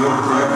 real prayer.